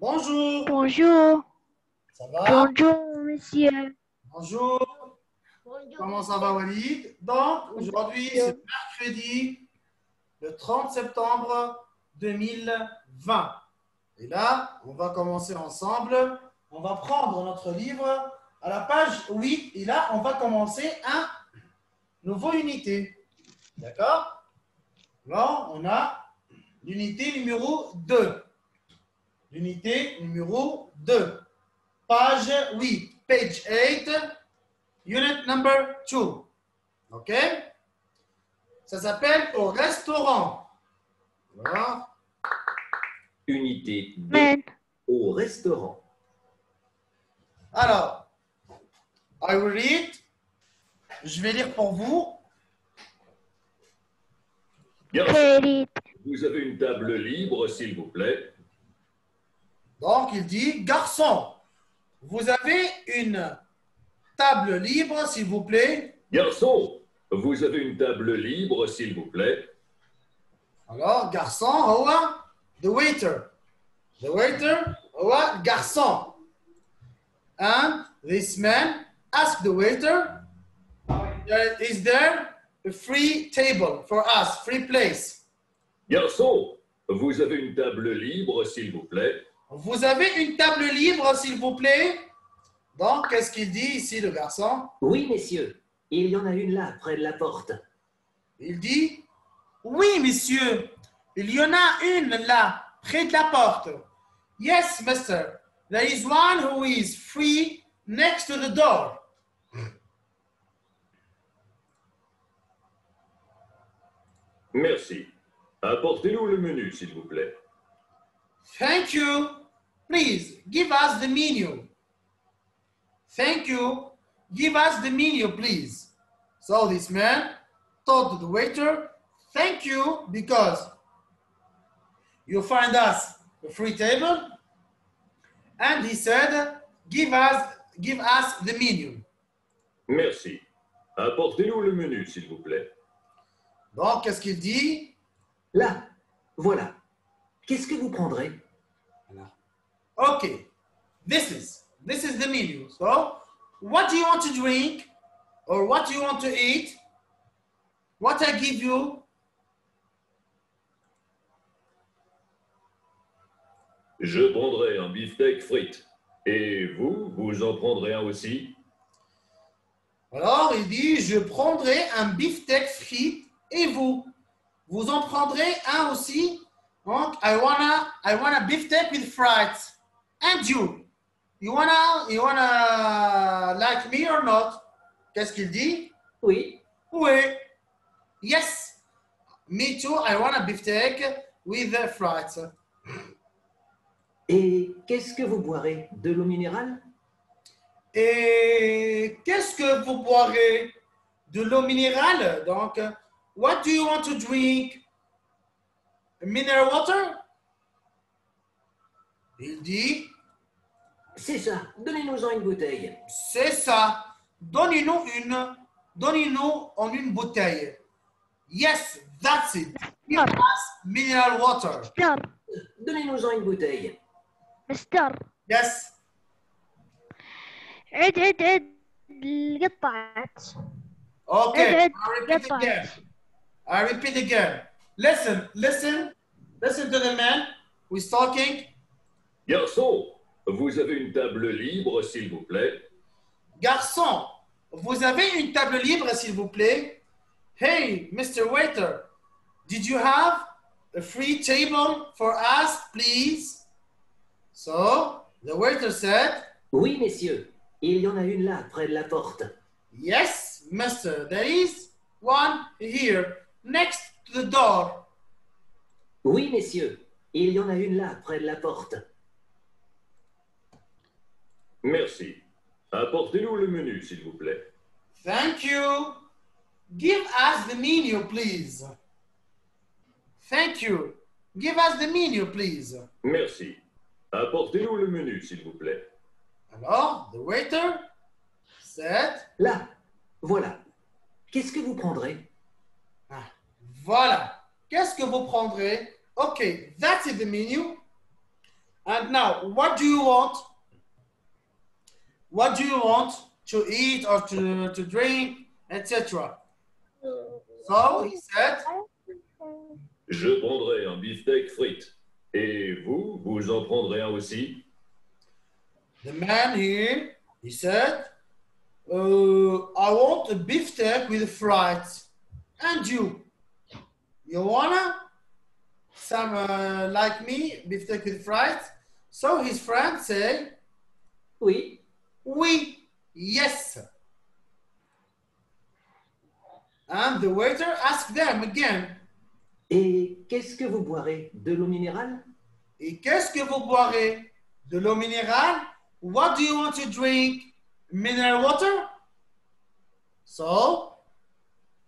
Bonjour, Bonjour. ça va? Bonjour, monsieur. Bonjour, comment ça va Walid? Donc, aujourd'hui, c'est mercredi, le 30 septembre 2020. Et là, on va commencer ensemble. On va prendre notre livre à la page 8. Et là, on va commencer un nouveau unité. D'accord? Là, on a l'unité numéro 2. L'unité numéro 2. Page 8. Page 8. Unit number 2. OK? Ça s'appelle au restaurant. Voilà. Unité 2 Man. au restaurant. Alors, I will read. Je vais lire pour vous. Bien, vous avez une table libre, s'il vous plaît. Donc, il dit, garçon, vous avez une table libre, s'il vous plaît. Garçon, vous avez une table libre, s'il vous plaît. Alors, garçon, هو the waiter. The waiter هو garçon. And this man asked the waiter, "Uh, is there a free table for us, free place? Garçon, vous avez une table libre, s'il vous plaît. Vous avez une table libre, s'il vous plaît? Donc, qu'est-ce qu'il dit ici, le garçon? Oui, messieurs, il y en a une là, près de la porte. Il dit, oui, monsieur, il y en a une là, près de la porte. Yes, mister, there is one who is free next to the door. Merci. Apportez-nous le menu, s'il vous plaît. Thank you. Please give us the menu. Thank you. Give us the menu, please. So this man told the waiter, Thank you because you find us a free table. And he said, Give us, give us the menu. Merci. Apportez-nous le menu, s'il vous plaît. Donc, qu'est-ce qu'il dit? Là, voilà. Qu'est-ce que vous prendrez Okay, this is this is the menu. So, what do you want to drink, or what do you want to eat? What I give you? Je prendrai un beefsteak frites. Et vous, vous en prendrez un aussi? Alors, il dit, je prendrai un beefsteak frit et vous, vous en prendrez un aussi? Donc, I wanna, I wanna beefsteak with fries. And you, you wanna, you wanna like me or not? Qu'est-ce qu'il dit? Oui, Oui. Yes. Me too. I want a beefsteak with the fries. et qu'est-ce que vous boirez? De l'eau minérale? Et qu'est-ce que vous boirez? De l'eau minérale? Donc, what do you want to drink? Mineral water? Il dit, C'est ça, donnez-nous-en une bouteille. c'est ça. Donnez-nous une, donnez-nous en une bouteille. Yes, that's it. Give us mineral water. Mister. Donnez-nous-en une bouteille. Mister. Yes. عد عد عد قطعت Okay, Ed, Ed, I repeat get again. I repeat again. Listen, listen, listen to the man who is talking. Garçon, vous avez une table libre, s'il vous plaît. Garçon, vous avez une table libre, s'il vous plaît? Hey, Mr. Waiter, did you have a free table for us, please? So, the waiter said, Oui, messieurs, il y en a une là, près de la porte. Yes, mister, there is one here next to the door. Oui, messieurs, il y en a une là, près de la porte. Merci. Apportez-nous le menu, s'il vous plaît. Thank you. Give us the menu, please. Thank you. Give us the menu, please. Merci. Apportez-nous le menu, s'il vous plaît. Alors, the waiter said, Là, voilà. Qu'est-ce que vous prendrez? Ah, voilà. Qu'est-ce que vous prendrez? Okay, that's it, the menu. And now, what do you want? What do you want to eat or to, to drink, etc. So he said, Je prendrai un beefsteak frites. Et vous, vous en prendrez un aussi the man here, he said, uh, I want a beefsteak with fries. And you? You wanna? Some uh, like me, beefsteak with fries? So his friend say, Oui. Oui, yes. And the waiter asked them again, Et qu'est-ce que vous boirez? De l'eau minérale? Et qu'est-ce que vous boirez? De l'eau minérale? What do you want to drink? Mineral water? So,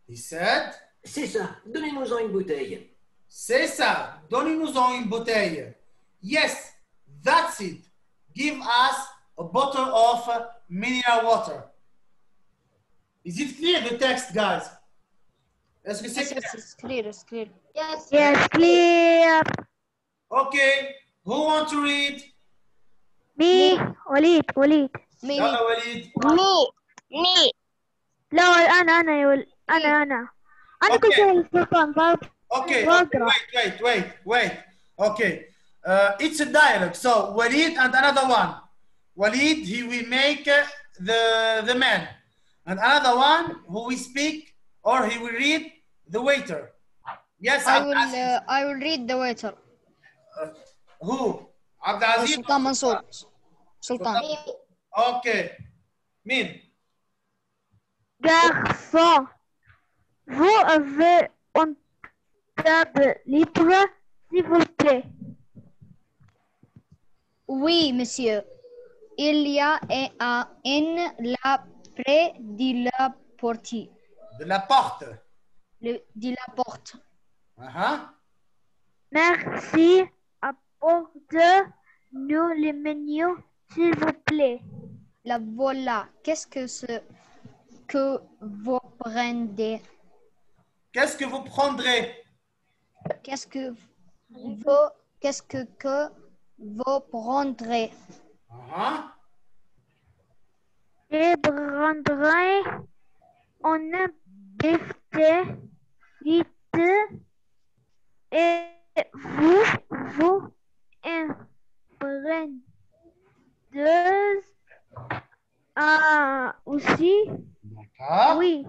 he said, C'est ça, donnez-nous-en une bouteille. c'est ça, donnez-nous-en une bouteille. Yes, that's it. Give us a bottle of uh, mineral water. Is it clear, the text, guys? Est-ce que c'est clair? it's clear, it's clear. Yes, clear. Okay, who want to read? Me, وليد وليد Me, يلا وليد. مي مي لا انا انا يا ول... انا انا انا Okay. كنت السلطان طيب Okay, Well okay, done. wait, wait, wait, wait. Okay, uh, it's a dialogue. So Walid and another one. Walid, he will make uh, the the man, and another one who will speak or he will read the waiter. Yes, I will, uh, I will read the waiter. who? Abdelaziz. Sultan Mansour. Sultan. Okay. Min. Garçon, vous avez une table libre, s'il vous plaît. Oui, monsieur. Il y a un N là près de la porte. De la porte. Le, de la porte. Merci. Apportez-nous les menus, s'il vous plaît. La voilà. Qu'est-ce que ce que vous prenez? Qu'est-ce que vous prendrez? Qu'est-ce que vous, qu'est-ce que, que vous prendrez? Uh-huh. Je prendrai un beefsteak et vous, vous en prenez deux ah, aussi. D'accord. Oui.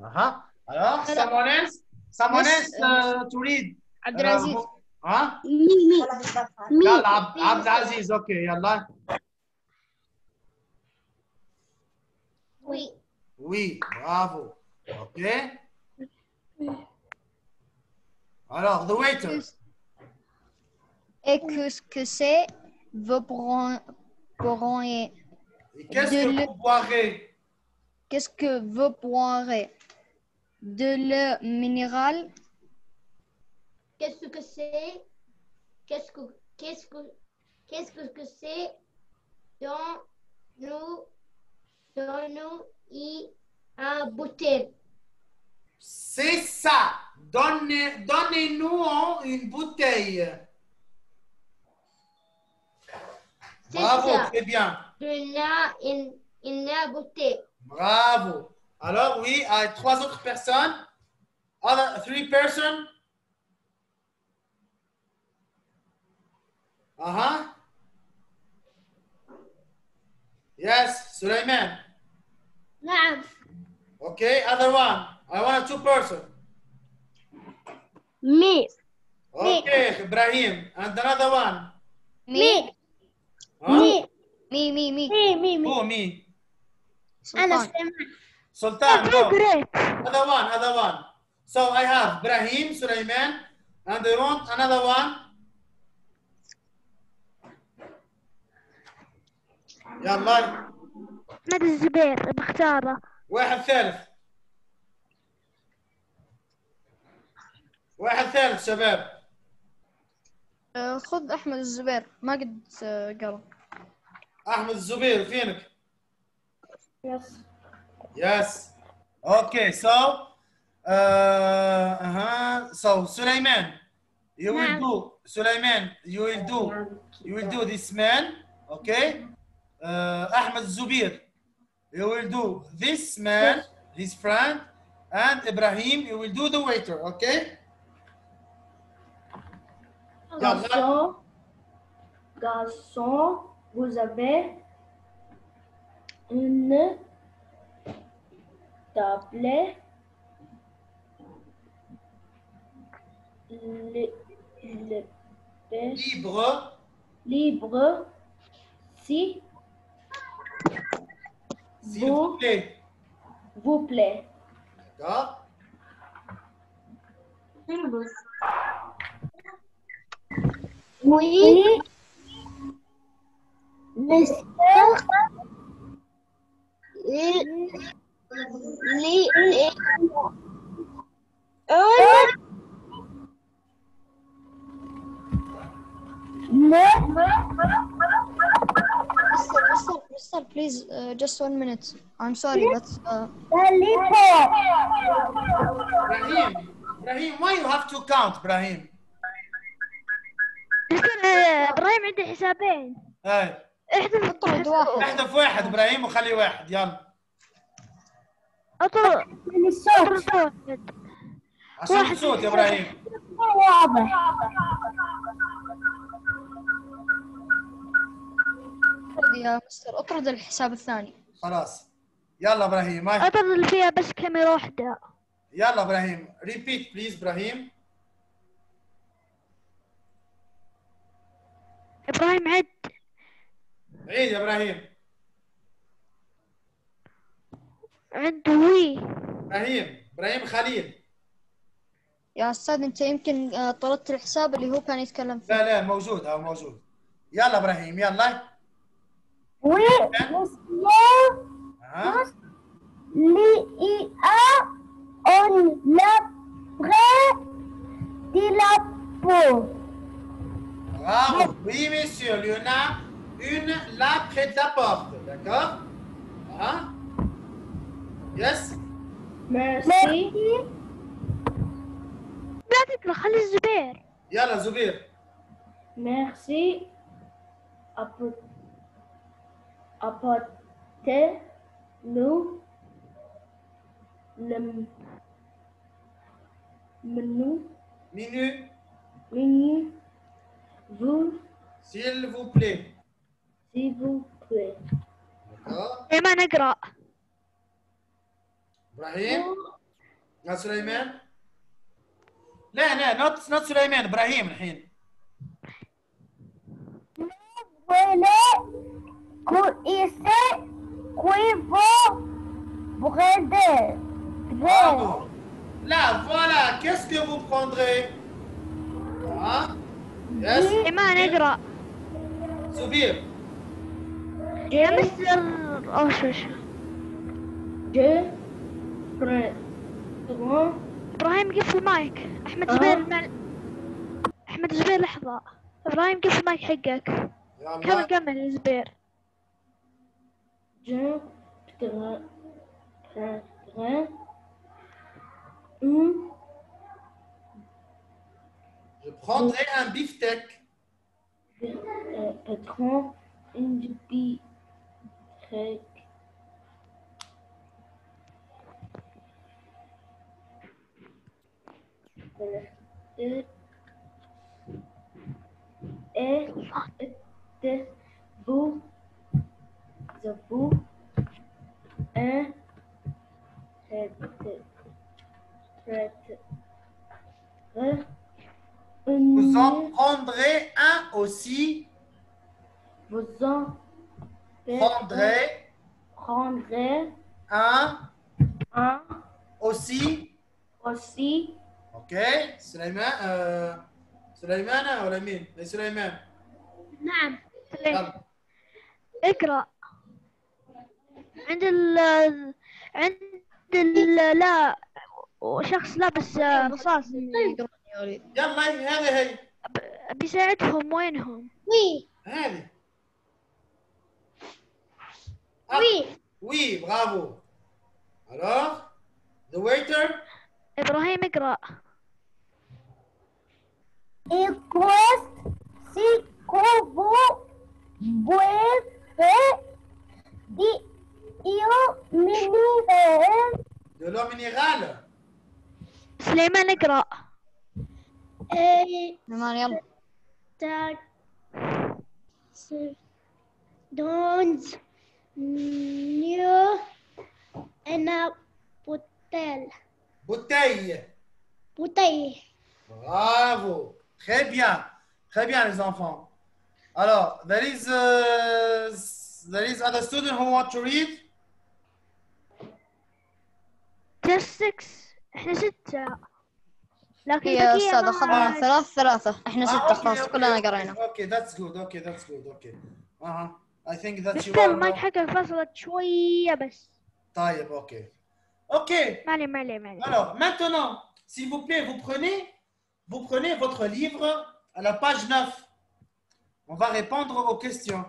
Uh-huh. Alors, someone else? Someone Yes, else uh, to read. Abdelaziz. Uh, Hein? Mi, mi. يلا عبد عبد العزيز اوكي يلا Oui. Oui, bravo. Ok. Alors, the waiter. Et qu'est-ce que c'est? Vous prenez, prenez- Et qu'est-ce De que le- vous boirez qu'est-ce que vous boirez? De l'eau minérale? Qu'est-ce que c'est? Qu'est-ce que qu'est-ce que qu'est-ce que c'est dans nous dans nous un bouteille? C'est ça. Donnez- Donnez-nous une bouteille. Bravo, ça. très bien. La une une bouteille. Bravo. Alors, oui, à trois autres personnes. Other three Uh huh. Yes, Sulaiman. Na'am. Okay, other one. I want a two person. Me. Okay, Ibrahim. And another one. Me. Huh? Me. Me, me, me. Me, me, me. Who, me? Sultan. Sultan, oh, go. Other one, other one. So I have Ibrahim, Sulaiman, and I want another one. يلا. أحمد الزبير بختاره. واحد ثالث. واحد ثالث شباب. آه، خذ أحمد الزبير. ما قد آه، قرا أحمد الزبير فينك؟ Yes. Okay, so uh, uh-huh. so Sulaiman, You will نعم. do, Sulaiman, you will do, you will do this man, okay? uh, Ahmed Zubir. you will do this man, his friend, and Ibrahim. You will do the waiter. Okay. Garçon, garçon, vous avez une table li li libre, libre, si s'il vous plaît. vous plaît. D'accord? Oui. Monsieur. Les. Les. les- Mister, mister, mister, please, uh, just one minute. I'm sorry, but uh, Ibrahim, Ibrahim, why you have to count, آه، إبراهيم عنده حسابين. هاي احذف اطرد واحد. احذف. واحد إبراهيم وخلي واحد. يلا. اطرد اطرد واحد عشان واحد. الصوت يا إبراهيم. اطرد يا مستر اطرد الحساب الثاني. خلاص. يلا إبراهيم هاي اطرد اللي فيها بس كاميرا واحدة. يلا إبراهيم ريبيت بليز إبراهيم. إبراهيم عد. عيد يا إبراهيم. عنده وي. إبراهيم إبراهيم خليل. يا أستاذ أنت يمكن uh, طردت الحساب اللي هو كان يتكلم فيه. لا لا موجود ها موجود. يلا إبراهيم يلا. Oui, ها l'IA, on l'a près de la peau. Bravo. Oui, monsieur, il y en a une là près de la porte. D'accord Hein Yes Merci. لا تطلع خلي الزبير يلا زبير Merci. Appo- Apportez-nous le menu, Minu, menu, vous, s'il vous plaît. s'il vous plaît. D'accord يا ما نقرا إبراهيم يا سليمان لا لا نوت نوت سليمان إبراهيم الحين Ise Quivobreder. Bravo. Là, voilà. Qu'est-ce que vous prendrez ah, hein? yes. Soubir. Je إبراهيم قفل المايك احمد زبير المل... احمد لحظه إبراهيم قفل المايك حقك كمل كمل زبير Dieu je prendrai un beefsteak. Une beefsteak. de vous un traite traite Vous en prendrez un aussi. vous en Prendrez prendrez un un aussi. aussi Ok سليمان آه سليمان ولا مين؟ إيه سليمان نعم يلا اقرا عند ال عند ال لا شخص لابس رصاص يلا هي- هذه هي بيساعدهم وينهم؟ وي. هذه. وي. Oui, bravo. Alors, the waiter, إبراهيم اقرأ. Coste si que vous buvez di io minire De l'eau minérale. سليمان اقرأ et نمان يلا ta dans mieux una bouteille Bouteille. bouteille Bravo. Très bien. Très bien, les enfants. Alors, there is, uh, there is other student who want to read. just six احنا ستة لكن يا بقية استاذ ما- اخذنا ثلاث ثلاثة احنا Ah, ستة okay, خلاص okay, كلنا okay. قرينا Okay, that's good. Okay, that's good. Okay. Uh-huh. I think that you مستر are... المايك حقك فصلت شوية بس طيب, okay. Okay. ما عليه ما عليه ما عليه Alors, maintenant, s'il vous plaît, vous prenez, vous prenez votre livre à la page 9. On va répondre aux questions.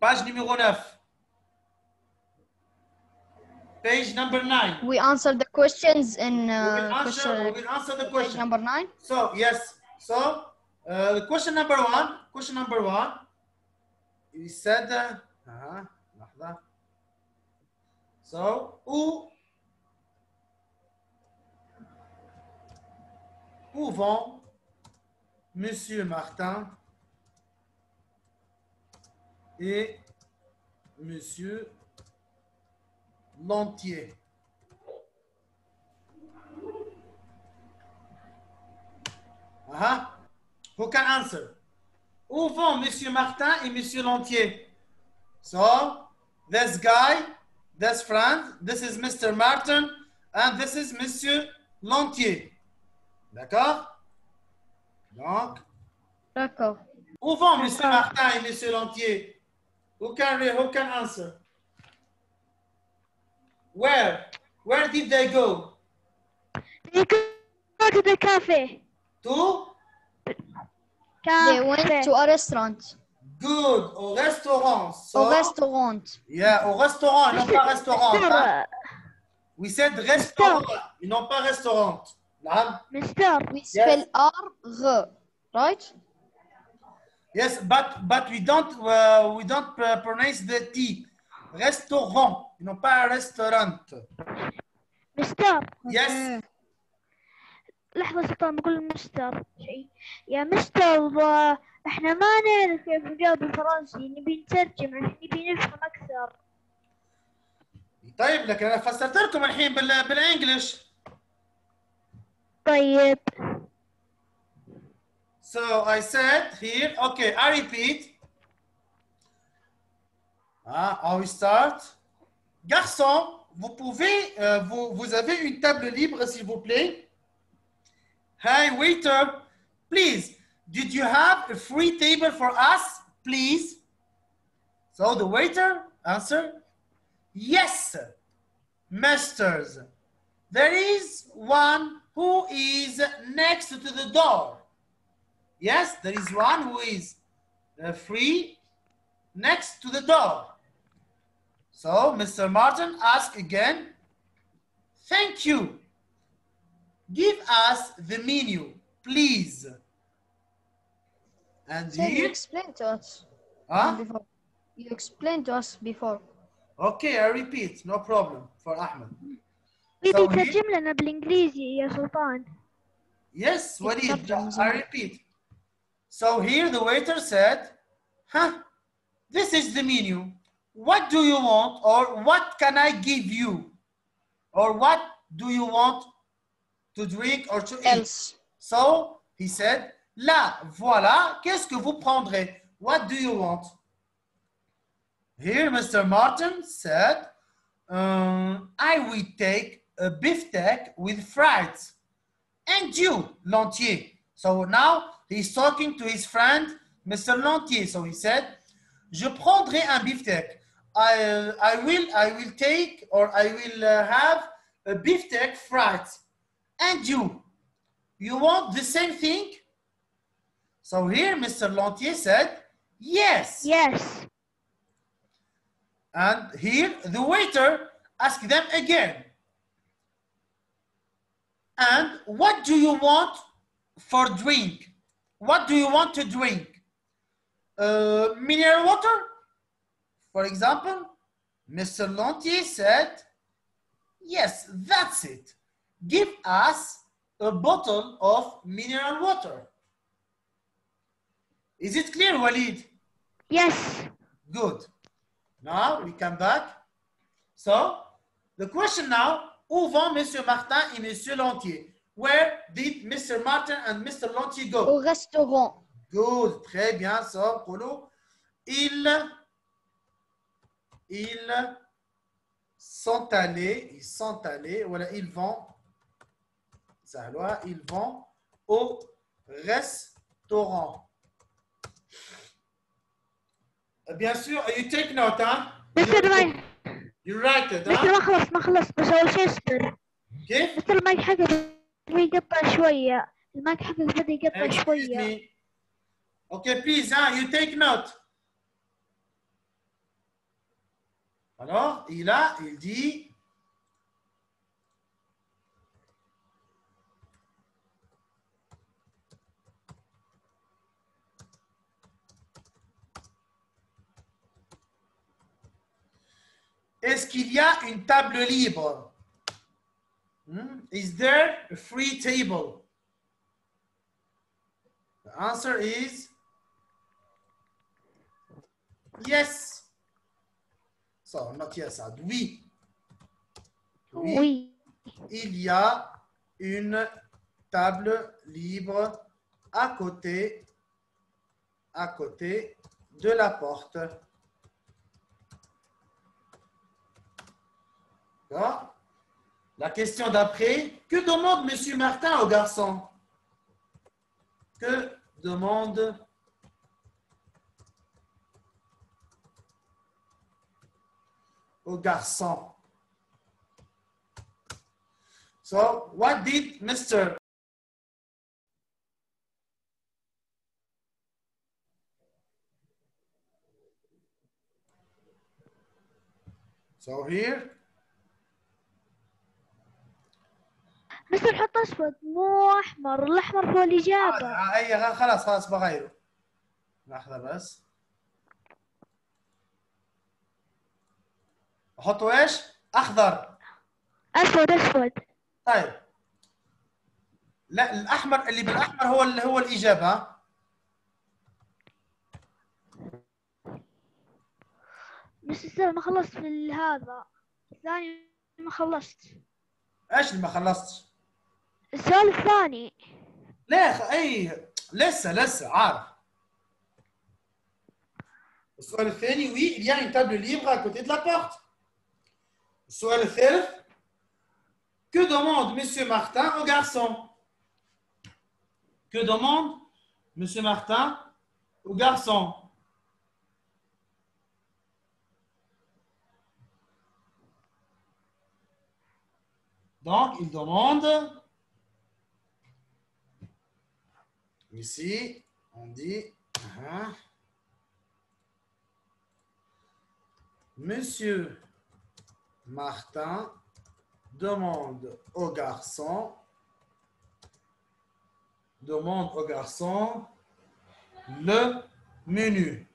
Page numéro 9. Page number nine. We answer the questions in uh, we answer, question, we answer the question. Page number nine. So, yes. So, uh, question number one. Question number one. He said, uh, uh so, who, où vont Monsieur Martin et Monsieur Lantier? Uh-huh. Who can answer? Où vont Monsieur Martin et Monsieur Lantier? So, this guy, this friend, this is Mr. Martin, and this is Monsieur Lantier. D'accord? Donc, d'accord où vont Monsieur Martin et Monsieur Lantier? Who can, who can answer? Where? Where did they go? They go to the cafe. To? they went Cafe. to a restaurant Good. Au restaurant. So, a restaurant Yeah, au restaurant, non pas restaurant. hein. مستر We said restaurant, et non pas restaurant. نعم. مستر we spell R R right Yes, but but we don't uh, we don't uh, pronounce the T. Restaurant, Et non pas restaurant. مستر Yes. لحظة سلطان بقول مستر شيء يا مستر إحنا ما نعرف كيف نجاوب بالفرنسي نبي نترجم نبي نفهم أكثر طيب لكن أنا فسرت لكم الحين بال بالانجلش. طيب So I said here, okay, I repeat. Ah, I will start. Garçon, vous pouvez, euh, vous, vous avez une table libre, s'il vous plaît. Hey, waiter, please, did you have a free table for us, please? So the waiter answered, yes, masters. There is one who is next to the door. Yes, there is one who is uh, free next to the door. So Mr. Martin asked again, Thank you. Give us the menu, please. And So you here, explained to us huh? before you explained to us before Okay, I repeat, no problem for Ahmed. يبي So he- يترجم لنا بالانجليزي يا سلطان Yes, what is Exceptions, I yeah. repeat. So here the waiter said, huh, this is the menu. What do you want or what can I give you? Or what do you want to drink or to eat? So he said, là, voilà, qu'est-ce que vous prendrez? What do you want? Here Mr. Martin said, um, I will take a beefsteak with fries. And you, Lantier. So now he's talking to his friend, Mr. Lantier. So he said, Je prendrai un beefsteak. I, I will I will take or I will uh, have a beefsteak fries. And you, you want the same thing? So here Mr. Lantier said, Yes. yes And here the waiter asked them again. And what do you want for drink. What do you want to drink? Uh, mineral water? For example, Mr. Lantier said, Yes, that's it. Give us a bottle of mineral water. Is it clear, Walid? Yes. Good. Now we come back. So the question now, où vont Monsieur Martin et Monsieur Lantier? Where did Mr. Martin and Mr. Lantier go? Au restaurant. Good, très bien, ça, Polo. Ils, ils sont allés, ils sont allés, voilà, ils vont, ça, là, ils vont au restaurant. Bien sûr, you take note, hein? مستر المايك You write it, مستر hein? ما خلص ما خلص بس اول شيء اصبر كيف؟ مستر المايك حقك يقطع شوية المايك حقك بدأ يقطع Excuse شوية me. Okay, please, hein, you take note. Alors, il a, il dit, Est-ce qu'il y a une table libre? Hmm? Is there a free table? The answer is yes. So, not yes, add oui. Oui. Il y a une table libre à côté, à côté de la porte. D'accord. La question d'après, que demande Monsieur Martin au garçon? Que demande au garçon. So, what did Mr. So here, مستر حط اسود مو احمر الأحمر هو الاجابة آه، أي خلاص خلاص بغيره. لحظة بس. احطه إيش؟ أخضر. أسود أسود. طيب. لا الأحمر اللي بالأحمر هو اللي هو الإجابة ها؟ مستر ما خلصت في هذا. الثاني ما خلصت. إيش اللي ما خلصتش؟ السؤال الثاني. خ- أي لسه لسه عارف. السؤال الثاني وي il y a une table libre à côté de la porte. Soal que demande M. Martin au garçon? Que demande M. Martin au garçon? Donc, il demande, ici, on dit. Uh-huh. Monsieur Martin demande au garçon, demande au garçon le menu.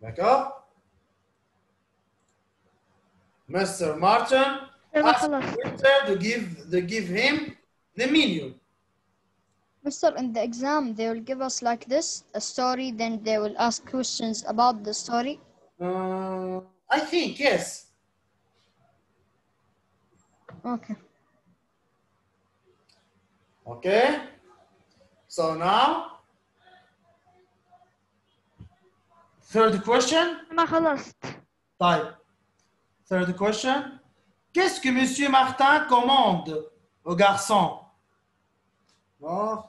D'accord? Mr. Martin asked to give, to give him the menu. Mister, in the exam, they will give us like this, a story, then they will ask questions about the story. Uh, I think yes. Okay. Okay. So now, third question. ما خلصت طيب. Third question. Qu'est-ce que Monsieur Martin commande au garçon? Bon.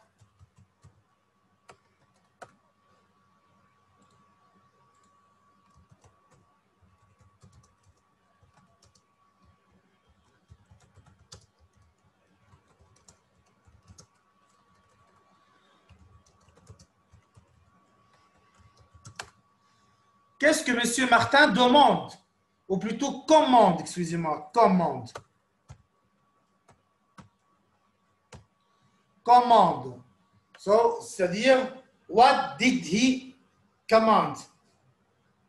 Qu'est-ce que Monsieur Martin demande? Ou plutôt commande, excusez-moi, commande. commande. So, c'est-à-dire, what did he command?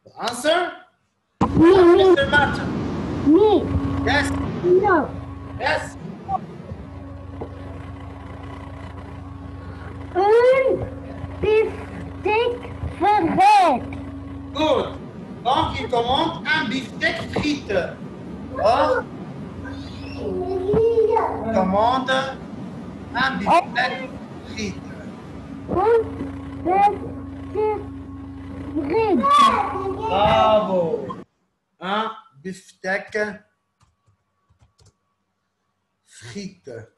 The answer? Me, Mr. Martin. me. Yes, No. yes. Un beefsteak frette. Good. Donc, il commande un beefsteak frites. Or, il commande un beefsteak frites. Un beefsteak frette. Bravo. Un beefsteak frites.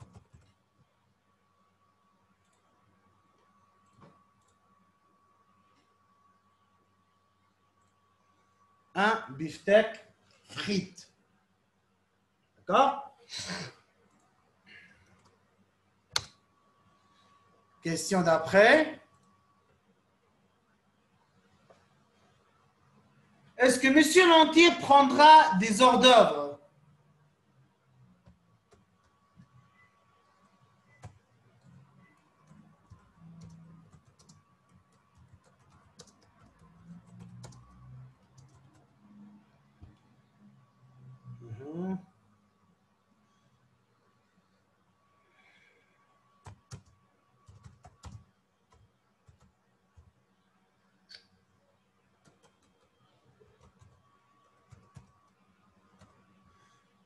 Un beefsteak frites. D'accord? Question d'après. Est-ce que Monsieur Lantier prendra des hors d'œuvre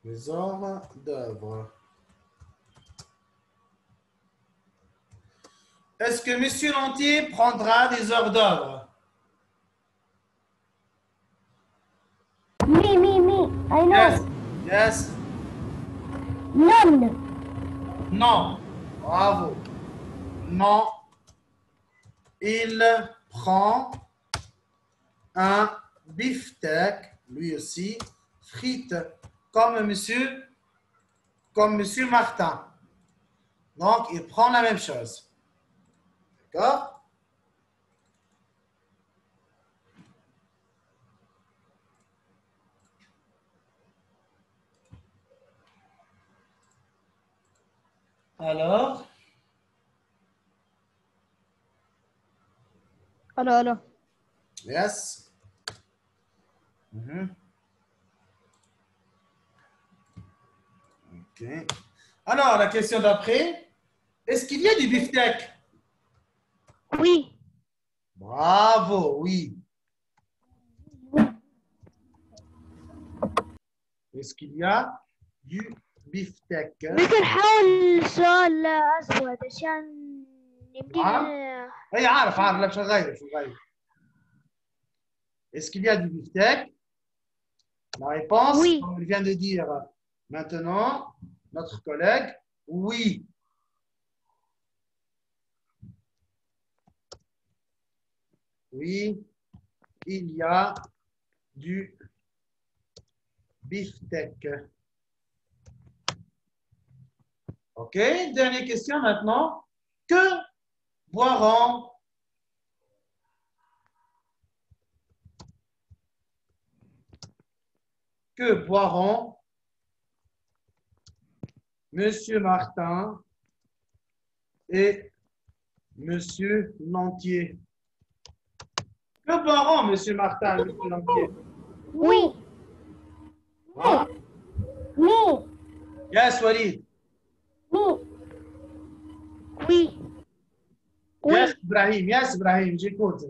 Les hors d'œuvre. Est-ce que Monsieur Lantier prendra des hors d'œuvre? Me, me, me. I Yes. know. Yes. None. Non. Bravo. Non. Il prend un beefsteak, lui aussi, frites, comme monsieur, comme monsieur Martin. Donc, il prend la même chose. D'accord? Alors? Allô, allô. Yes. Mhm. OK. Alors, la question d'après. Est-ce qu'il y a du beefsteak? Oui. Bravo, oui. Est-ce qu'il y a du beefsteak? ممكن حاول سؤال أسود عشان نعم. يمدينا اي عارف عارف لا مش هغير مش هغير Est-ce qu'il y a du beefsteak La réponse, Oui. comme il vient de dire maintenant, notre collègue, oui. Oui, il y a du beefsteak. OK, dernière question maintenant. Que boiront que boiront Monsieur Martin et Monsieur Lantier. Que boiront Monsieur Martin Monsieur Lantier? Me. Hein? Me. Yes, Walid. Oui. Oui. Yes, Ibrahim. Yes, Ibrahim. J'écoute.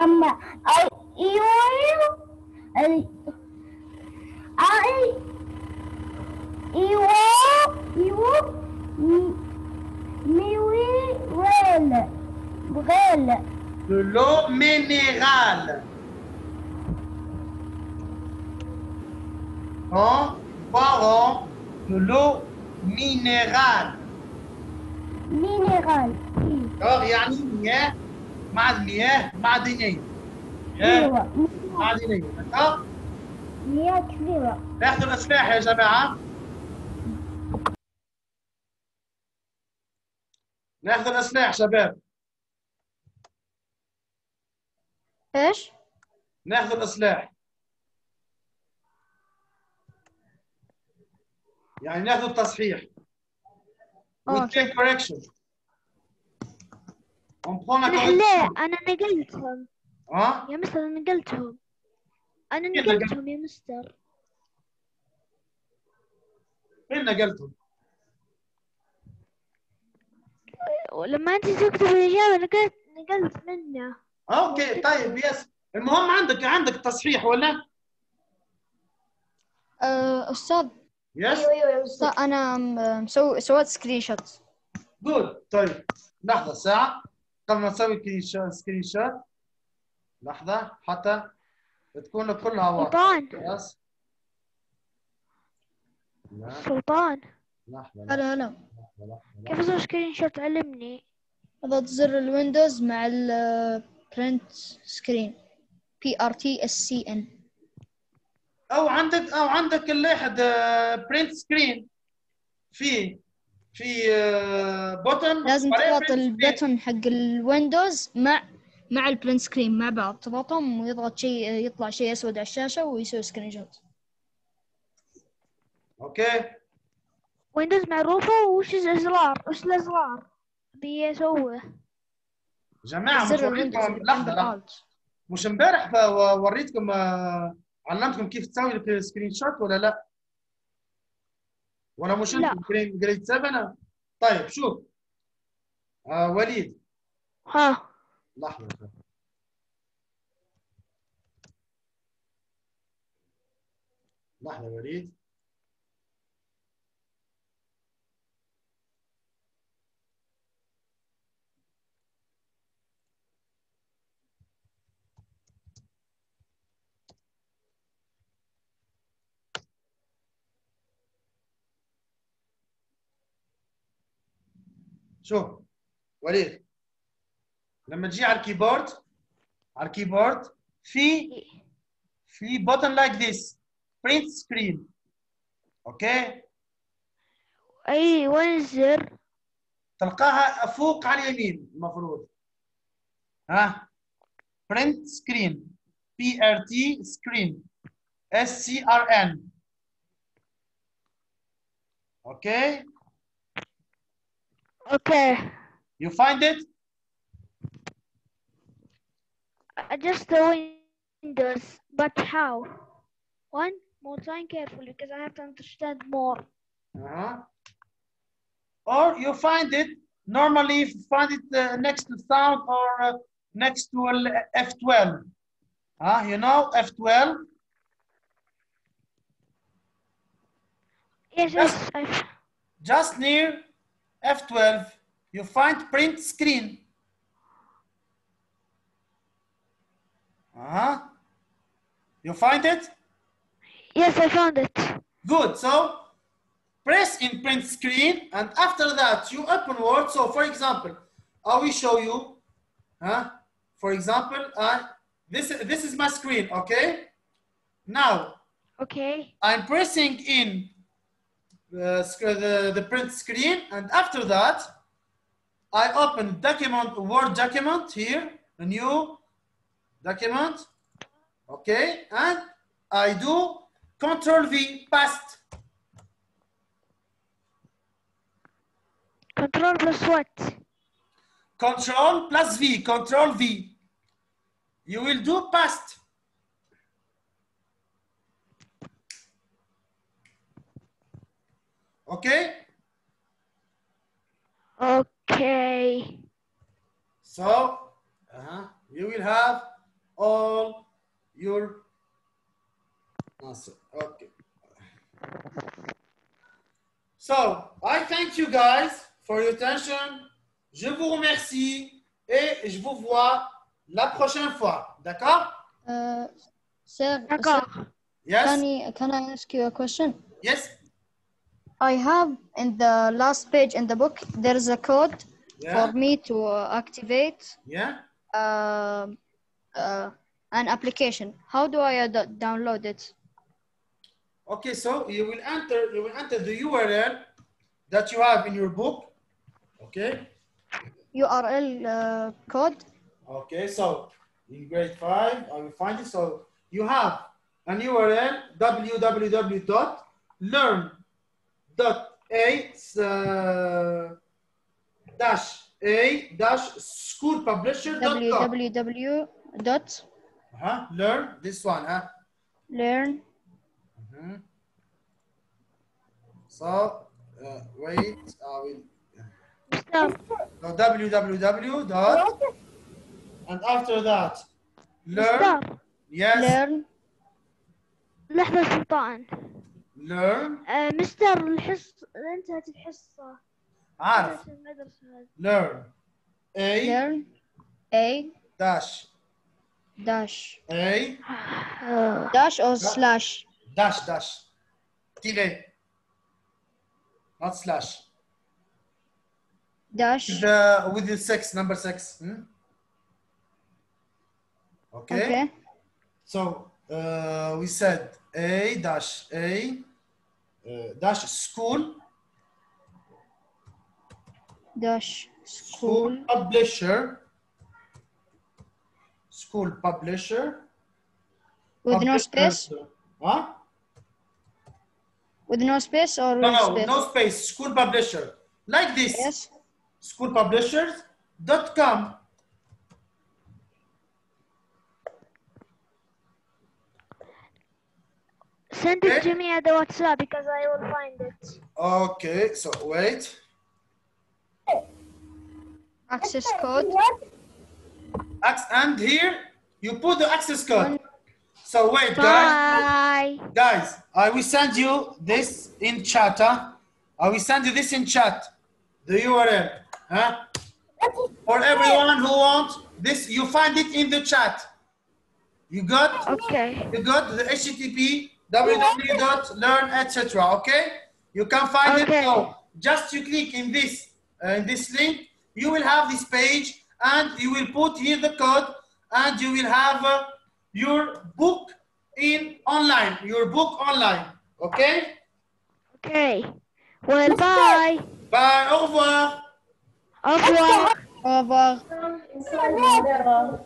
Um, I, you, I, I, you, you, me, oui, well, well, De l'eau minérale. Hein? Boiront de l'eau minérale. mineral, d'accord يعني مياه مع المياه معدنية مياه كبيرة, معدنية d'accord مياه كبيرة, ناخذ الأسلاح يا جماعة ناخذ الاسلاح شباب. إيش؟ ناخذ الاسلاح يعني ناخذ التصحيح. وتيك كوركشن لا أنا نقلتهم. ها؟ يا مستر نقلتهم. أنا إيه نقلتهم يا مستر. إيه فين نقلتهم؟ ولما انت تكتب الإجابة نقلت نقلت منه أوكي طيب يس. المهم عندك عندك تصحيح ولا؟ آه، أستاذ. يس؟ أيوه أيوه أنا م- مسوي سويت سكرين شوت جود طيب. لحظة ساعة. قبل ما نسوي سكرين شوت لحظة حتى تكون كلها واضحة. سلطان. يس. سلطان. لحظة هلا هلا كيف أسوي سكرين شوت علمني؟ اضغط زر الويندوز مع البرنت سكرين بي ار تي اس سي ان أو عندك أو عندك اللوحه برنت سكرين في في بوتن لازم تضغط البتن حق الويندوز مع مع البرنت سكرين مع بعض. تضغطهم ويضغط شيء يطلع شيء أسود على الشاشة ويسوي سكرين شوت أوكي. ويندوز معروفة وش الأزرار؟ وش الأزرار ابي اسويه جماعة مش وريتكم الالت مش امبارح وريتكم آه، علمتكم كيف تسوي سكرين شوت ولا لا؟ ولا مش. أنتم جريد جريد 7 طيب شوف. آه وليد. ها. لحظة. لحظة وليد. شوف وليد. لما تجي على الكيبورد على الكيبورد في في بutton like this print screen. أوكي؟ أي وين الزر تلقاها فوق على اليمين المفروض. ها؟ print screen. P R T screen. S C R N. أوكي؟ Okay. You find it? I just the windows, but how? One more time carefully because I have to understand more. Uh -huh. Or you find it, normally you find it uh, next to sound or uh, next to F12. Uh, you know F12? Yes, just, yes. Just near F12, you find print screen. Uh-huh. You find it? yes I found it Good. So press in print screen, and after that you open Word. So for example, I will show you. Huh? For example, uh, this this is my screen. Okay. Now okay I'm pressing in the, the, the print screen, and after that, I open document Word document here, a new document. Okay, and I do Control V past. control plus what Control plus V, Control V. You will do past. Okay? okay So, uh-huh, you will have all your answer. Okay. So, I thank you guys for your attention. Je vous remercie et je vous vois la prochaine fois. D'accord? Uh, sir, d'accord Yes? can, I, can I ask you a question? Yes? I have in the last page in the book, there is a code Yeah? for me to uh, activate Yeah? uh, uh, an application. How do I download it? Okay, so you will enter you will enter the URL that you have in your book. Okay? URL uh, code? Okay, so in grade five, I will find it. So you have an URL www.learn A uh, dash A dash schoolpublisher.com. www dot Huh? Learn this one, huh? learn Mhm. So, uh, wait, I will مستر go www dot and after that learn مستر yes learn لحظة سلطان learn آه، مستر الحصة انتهت الحصة عارف المدرسة هذه. learn A learn a dash dash A آه، dash or slash dash dash tiré not slash dash with the with the six number six hmm? okay, okay so uh, we said A dash A uh, dash school. Dash school school. Publisher. School publisher. With no space? Huh? With no space or no with no space? no space. School publisher. Like this. Yes. Schoolpublishers.com send it to me at the WhatsApp because I will find it. okay so wait access code and here you put the access code so wait guys Bye. guys i will send you this in chat huh? i will send you this in chat the url huh? for everyone who wants this you find it in the chat you got Okay. you got the http www.learn etc okay you can find it Okay. so just you click in this uh, in this link you will have this page and you will put here the code and you will have uh, your book in online your book online okay Okay. Well, bye. bye au revoir Au revoir. au revoir Inside Mandela.